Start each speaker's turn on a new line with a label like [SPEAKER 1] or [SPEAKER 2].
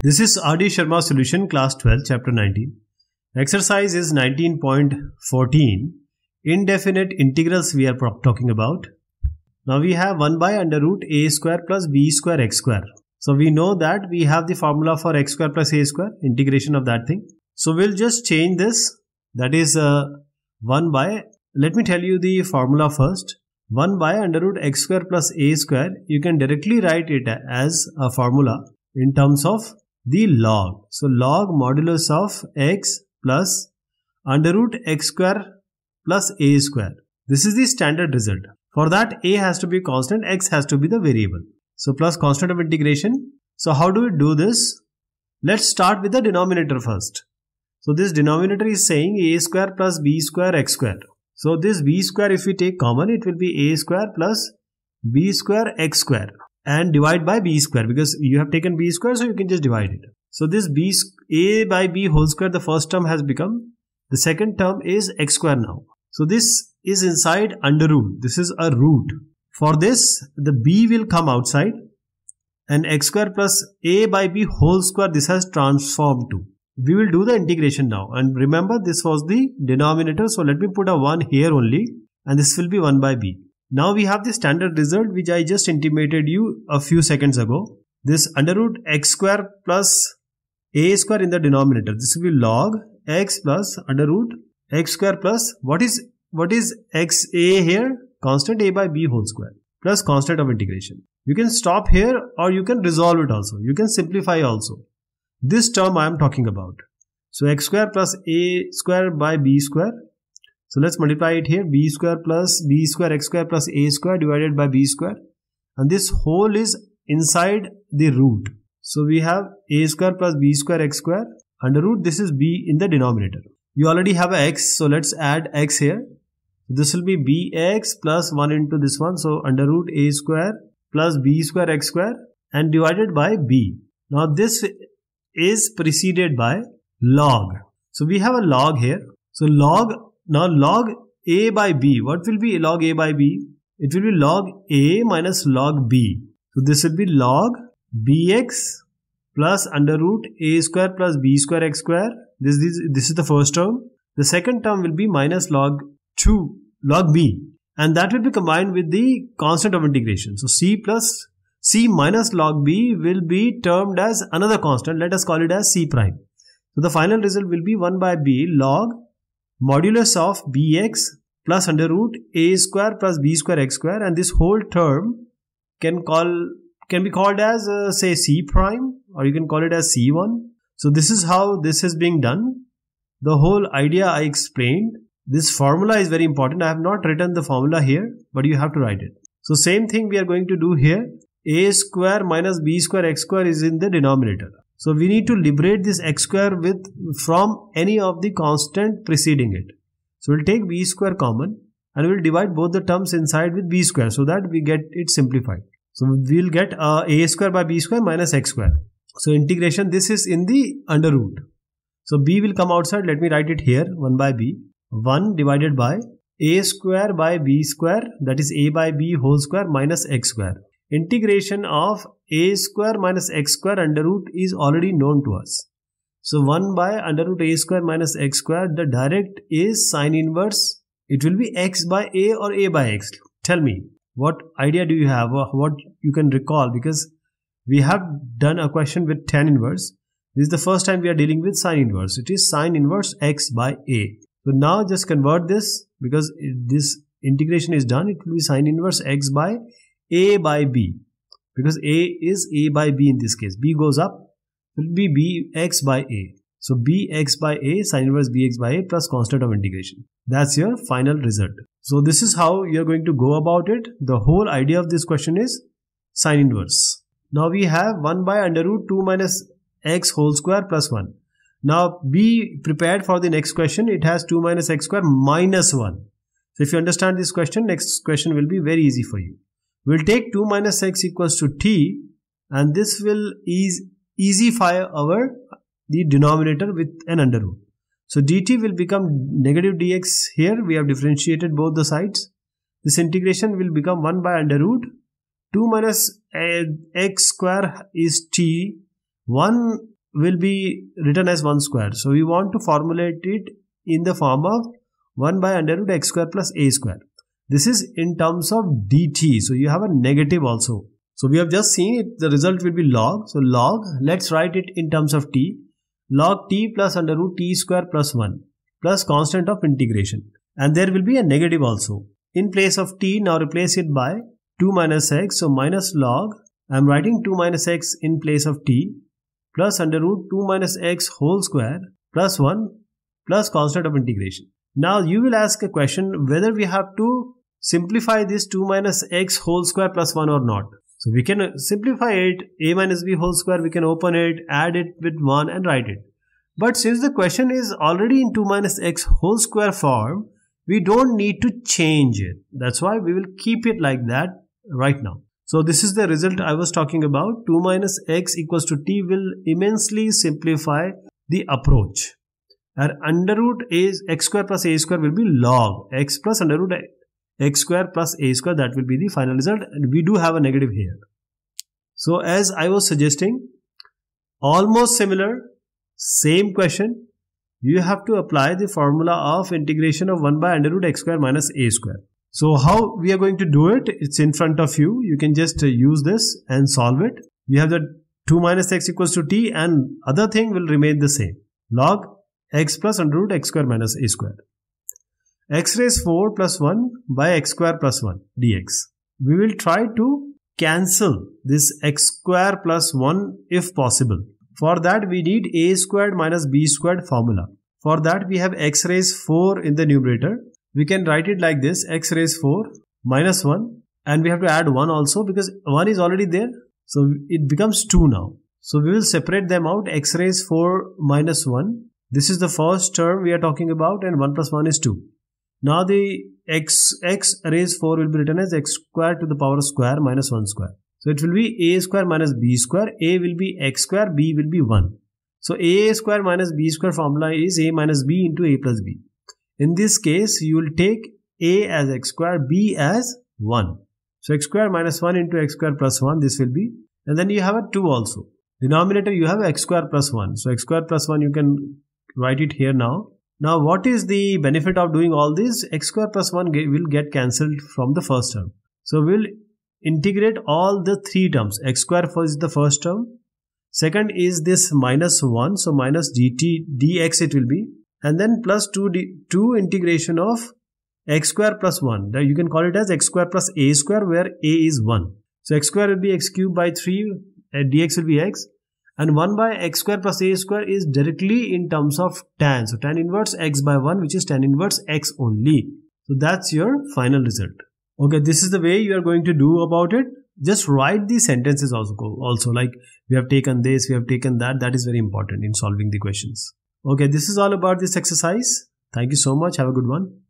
[SPEAKER 1] This is R.D. Sharma solution class 12 chapter 19. Exercise is 19.14. Indefinite integrals we are talking about. Now we have 1 by under root a square plus b square x square. So we know that we have the formula for x square plus a square, integration of that thing. So we'll just change this. That is uh, 1 by, let me tell you the formula first. 1 by under root x square plus a square, you can directly write it as a formula in terms of the log. So log modulus of x plus under root x square plus a square. This is the standard result. For that a has to be constant, x has to be the variable. So plus constant of integration. So how do we do this? Let's start with the denominator first. So this denominator is saying a square plus b square x square. So this b square if we take common it will be a square plus b square x square and divide by b square because you have taken b square so you can just divide it. So this b a by b whole square the first term has become the second term is x square now. So this is inside under root. This is a root. For this the b will come outside and x square plus a by b whole square this has transformed to. We will do the integration now and remember this was the denominator so let me put a 1 here only and this will be 1 by b. Now we have the standard result which I just intimated you a few seconds ago. This under root x square plus a square in the denominator. This will be log x plus under root x square plus what is what is x a here? Constant a by b whole square plus constant of integration. You can stop here or you can resolve it also. You can simplify also. This term I am talking about. So x square plus a square by b square so let's multiply it here b square plus b square x square plus a square divided by b square and this whole is inside the root. So we have a square plus b square x square under root this is b in the denominator. You already have a x so let's add x here. This will be bx plus 1 into this one so under root a square plus b square x square and divided by b. Now this is preceded by log. So we have a log here. So log now log a by b, what will be log a by b? It will be log a minus log b. So this will be log bx plus under root a square plus b square x square. This, this, this is the first term. The second term will be minus log 2 log b and that will be combined with the constant of integration. So c plus c minus log b will be termed as another constant. Let us call it as c prime. So the final result will be 1 by b log modulus of bx plus under root a square plus b square x square and this whole term can call can be called as uh, say c prime or you can call it as c1 so this is how this is being done. The whole idea i explained this formula is very important. I have not written the formula here but you have to write it. So same thing we are going to do here. a square minus b square x square is in the denominator so we need to liberate this x square with from any of the constant preceding it. So we'll take b square common and we'll divide both the terms inside with b square so that we get it simplified. So we'll get uh, a square by b square minus x square. So integration this is in the under root. So b will come outside. Let me write it here 1 by b. 1 divided by a square by b square that is a by b whole square minus x square integration of a square minus x square under root is already known to us. So 1 by under root a square minus x square, the direct is sine inverse. It will be x by a or a by x. Tell me, what idea do you have? or What you can recall? Because we have done a question with tan inverse. This is the first time we are dealing with sine inverse. It is sine inverse x by a. So now just convert this because this integration is done. It will be sine inverse x by a by b. Because a is a by b in this case. B goes up will be bx by a. So bx by a sine inverse bx by a plus constant of integration. That's your final result. So this is how you're going to go about it. The whole idea of this question is sine inverse. Now we have 1 by under root 2 minus x whole square plus 1 now be prepared for the next question. It has 2 minus x square minus 1 so if you understand this question next question will be very easy for you We'll take 2 minus x equals to t and this will ease easyfy our the denominator with an under root. So dt will become negative dx here. We have differentiated both the sides. This integration will become 1 by under root. 2 minus eh, x square is t. 1 will be written as 1 square. So we want to formulate it in the form of 1 by under root x square plus a square. This is in terms of dt. So you have a negative also. So we have just seen it. The result will be log. So log, let's write it in terms of t. Log t plus under root t square plus 1 plus constant of integration. And there will be a negative also. In place of t, now replace it by 2 minus x. So minus log, I am writing 2 minus x in place of t plus under root 2 minus x whole square plus 1 plus constant of integration. Now you will ask a question whether we have to simplify this 2 minus x whole square plus 1 or not. So we can simplify it a minus b whole square we can open it add it with 1 and write it. But since the question is already in 2 minus x whole square form we don't need to change it. That's why we will keep it like that right now. So this is the result I was talking about. 2 minus x equals to t will immensely simplify the approach. Our under root is x square plus a square will be log x plus under root x square plus a square. That will be the final result. And we do have a negative here. So as I was suggesting, almost similar, same question. You have to apply the formula of integration of 1 by under root x square minus a square. So how we are going to do it? It's in front of you. You can just uh, use this and solve it. You have the 2 minus x equals to t and other thing will remain the same. Log x plus under root x square minus a square. X raised 4 plus 1 by x square plus 1 dx. We will try to cancel this x square plus 1 if possible. For that we need a squared minus b squared formula. For that we have x raised 4 in the numerator we can write it like this x raised 4 minus 1 and we have to add 1 also because 1 is already there so it becomes 2 now so we will separate them out x raised 4 minus 1 this is the first term we are talking about and 1 plus 1 is 2 now the x x raised 4 will be written as x square to the power square minus 1 square so it will be a square minus b square a will be x square b will be 1 so a square minus b square formula is a minus b into a plus b in this case, you will take a as x square, b as 1. So x square minus 1 into x square plus 1, this will be. And then you have a 2 also. Denominator, you have x square plus 1. So x square plus 1, you can write it here now. Now, what is the benefit of doing all this? x square plus 1 will get cancelled from the first term. So, we'll integrate all the three terms. x square is the first term. Second is this minus 1. So, minus dt dx it will be and then plus 2, d, 2 integration of x square plus 1 that you can call it as x square plus a square where a is 1 so x square will be x cube by 3 and dx will be x and 1 by x square plus a square is directly in terms of tan. So tan inverse x by 1 which is tan inverse x only. So that's your final result. Okay this is the way you are going to do about it. Just write the sentences also also. Like we have taken this we have taken that. That is very important in solving the questions. Okay, this is all about this exercise. Thank you so much. Have a good one.